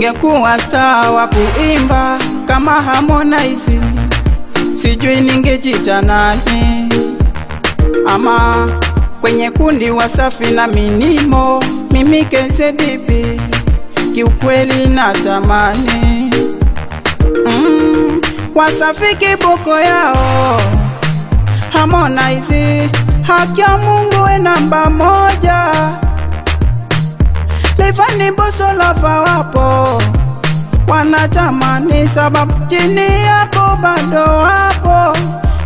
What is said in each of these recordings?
ningekuwa star wa kuimba kama Harmonize, sijui ningejita nani, ama kwenye kundi Wasafi na Minimo, mimi KCDP, kiukweli natamani. Mm, Wasafi kiboko yao. Harmonize, haki ya Mungu we namba moja. Levani Boso lava wapo wanatamani, sababu chini yako bado hapo.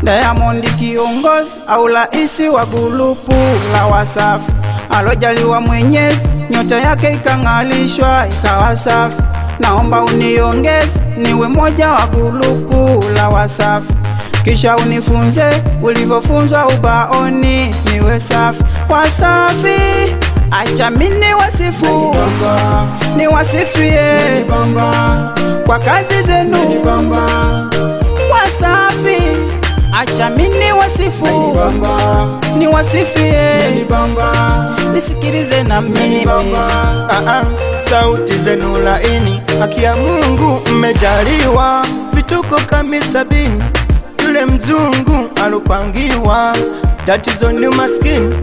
Diamond kiongozi au raisi wa gulupu la Wasafi alojaliwa Mwenyezi, nyota yake ikang'alishwa ikawa safi. Naomba uniongeze niwe moja wa gulupu la Wasafi, kisha unifunze ulivyofunzwa ubaoni, niwe safi. Wasafi acha mini wasifu ni wasifie kwa kazi zenu. Wasafi, acha mini wasifu ni wasifie. Nisikilize na mimi. Ah, ah, sauti zenu laini, haki ya Mungu mmejaliwa, vituko kamisabini yule mzungu alupangiwa, tatizo ni umaskini,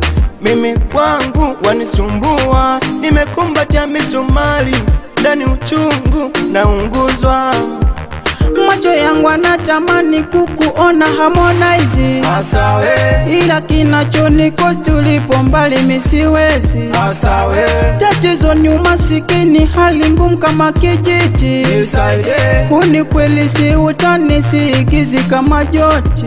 mimi kwangu wanisumbua, nimekumbatia misumari ndani uchungu naunguzwa. macho yangu anatamani kukuona Harmonize, Asawe, ila kinachoniko tulipo mbali misiwezi. asawe, Tatizo ni umasikini, hali ngumu kama kijiti. nisaidie, Huni kweli si utani, siigizi kama joti.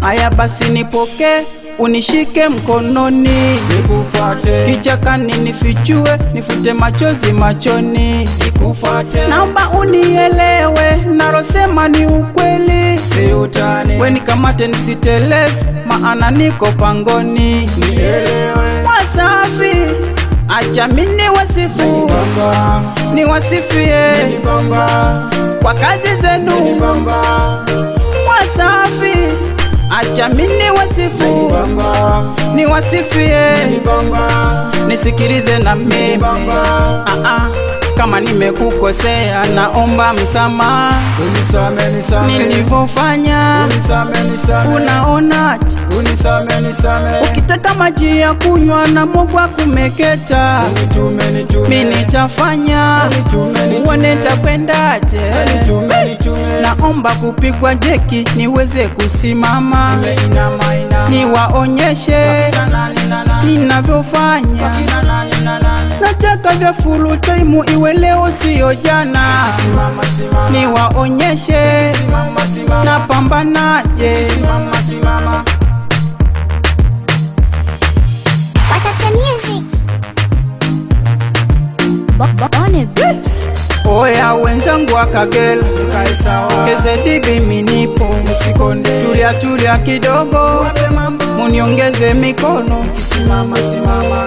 Haya basi nipokee, unishike mkononi, nikufuate, kichakani nifichue, nifute machozi machoni. nikufuate, Naomba unielewe, narosema ni ukweli. si utani, We nikamate nisiteleze, maana niko pangoni. nielewe, Wasafi, acha mini wasifu, ni wasifie. Kwa kazi zenu. Wasafi, acha mini wasifu, ni wasifie nisikilize na mimi. Ah, ah, kama nimekukosea naomba msamaha, nilivyofanya. Unaonaje? Ukitaka maji ya kunywa na mogwa kumeketa, mi nitafanya. Uone. Naomba kupigwa jeki niweze kusimama, ni waonyeshe niwaonyeshe ninavyofanya. Nataka vya full time iwe leo, siyo jana, niwaonyeshe napambanaje. Oya wenzangu wa Kagera, KZDB minipo, tulia tulia kidogo, muniongeze mikono. simama, simama,